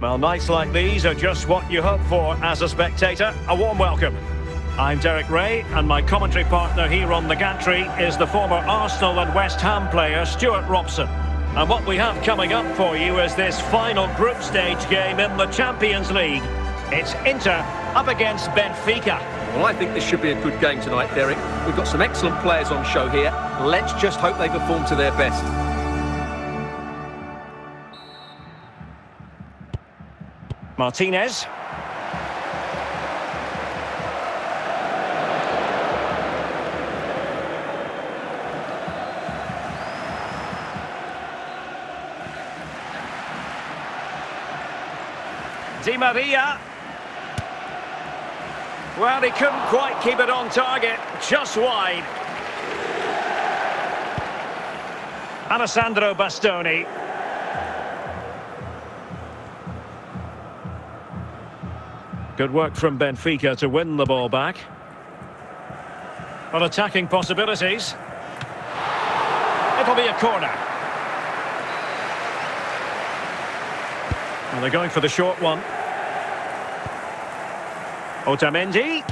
Well, nights like these are just what you hope for as a spectator. A warm welcome. I'm Derek Ray, and my commentary partner here on the gantry is the former Arsenal and West Ham player Stuart Robson. And what we have coming up for you is this final group stage game in the Champions League. It's Inter up against Benfica. Well, I think this should be a good game tonight, Derek. We've got some excellent players on show here. Let's just hope they perform to their best. Martinez. Di Maria. Well, he couldn't quite keep it on target, just wide. Alessandro Bastoni. Good work from Benfica to win the ball back. On attacking possibilities. It'll be a corner. And they're going for the short one. Otamendi.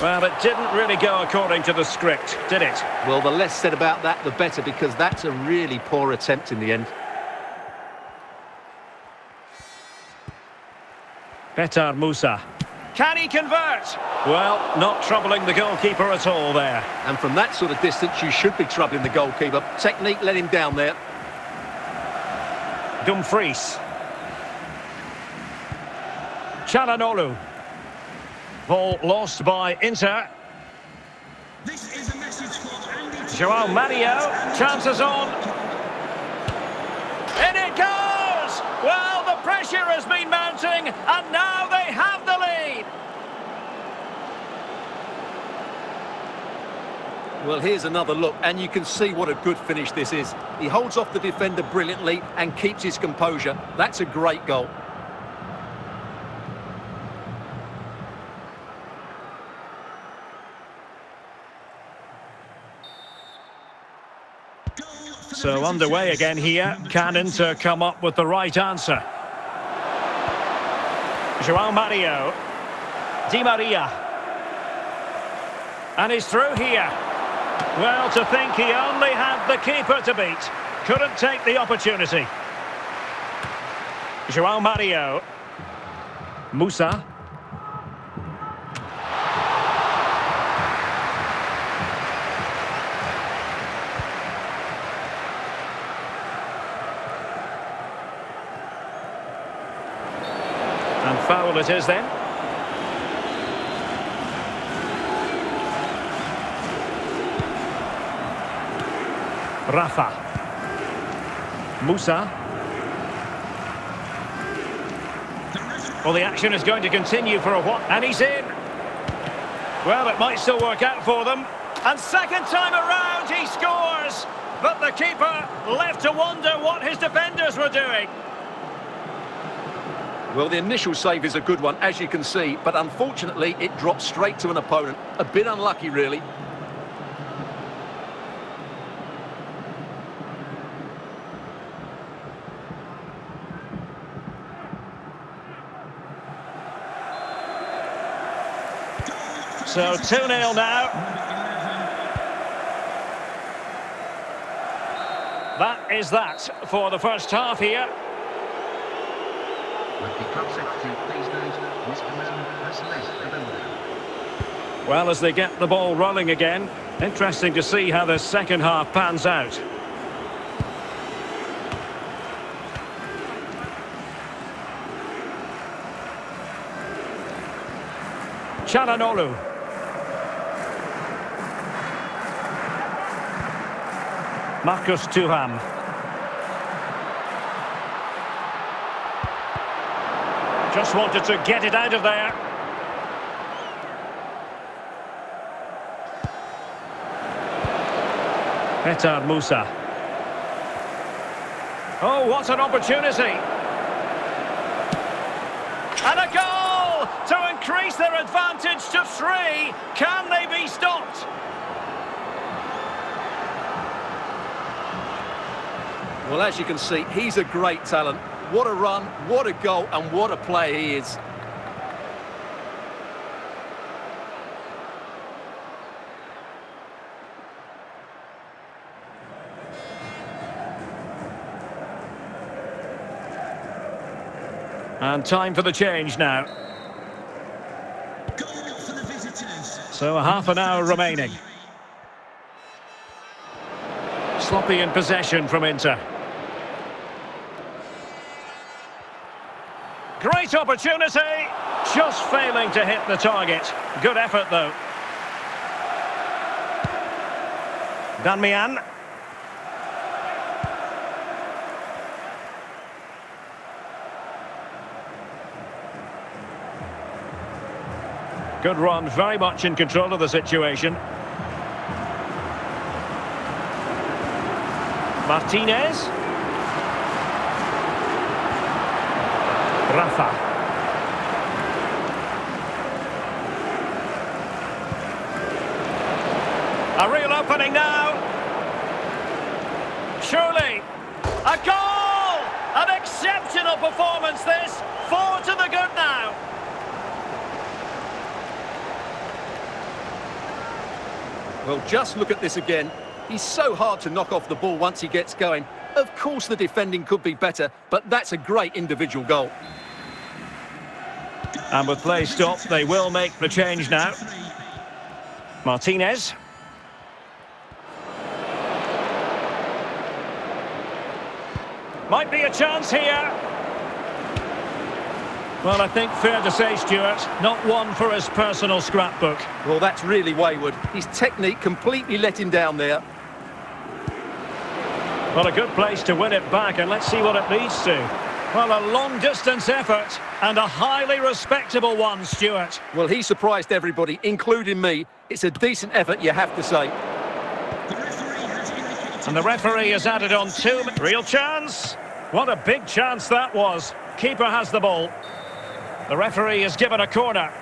Well, it didn't really go according to the script, did it? Well, the less said about that, the better, because that's a really poor attempt in the end. Petar Musa. Can he convert? Well, not troubling the goalkeeper at all there. And from that sort of distance, you should be troubling the goalkeeper. Technique let him down there. Dumfries. Calhanoglu. Ball lost by Inter. This is a message for Andy Joao Mario. Chances on. In it goes! Well, the pressure has been mounting, and now they have the lead. Well, here's another look, and you can see what a good finish this is. He holds off the defender brilliantly and keeps his composure. That's a great goal. So underway again here. Can Inter come up with the right answer? Joao Mario. Di Maria. And he's through here. Well, to think he only had the keeper to beat. Couldn't take the opportunity. Joao Mario. Musa. And foul it is then. Rafa. Musa. Well, the action is going to continue for a while. And he's in. Well, it might still work out for them. And second time around, he scores. But the keeper left to wonder what his defenders were doing. Well, the initial save is a good one, as you can see, but unfortunately, it dropped straight to an opponent. A bit unlucky, really. So 2-0 now. That is that for the first half here. Well, as they get the ball rolling again, interesting to see how the second half pans out. Calhanoglu. Marcus Thuram. Just wanted to get it out of there. Petar Musa. Oh, what an opportunity. And a goal to increase their advantage to three. Can they be stopped? Well, as you can see, he's a great talent. What a run, what a goal, and what a player he is. And time for the change now. So half an hour remaining. Sloppy in possession from Inter. Great opportunity. Just failing to hit the target. Good effort though. Darmian. Good run, very much in control of the situation. Martinez. Rafa. A real opening now. Surely. A goal! An exceptional performance this. Four to the good now. Well, just look at this again. He's so hard to knock off the ball once he gets going. Of course the defending could be better, but that's a great individual goal. And with play stopped, they will make the change now. Martinez. Might be a chance here. Well, I think fair to say, Stuart, not one for his personal scrapbook. Well, that's really wayward. His technique completely let him down there. Well, a good place to win it back, and let's see what it leads to. Well, a long-distance effort, and a highly respectable one, Stuart. Well, he surprised everybody, including me. It's a decent effort, you have to say. The referee has indicated. And the referee has added on two. Real chance. What a big chance that was. Keeper has the ball. The referee has given a corner.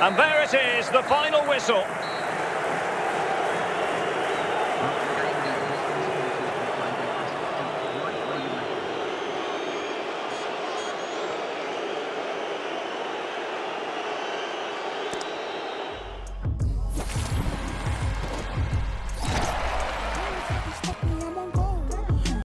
And there it is, the final whistle.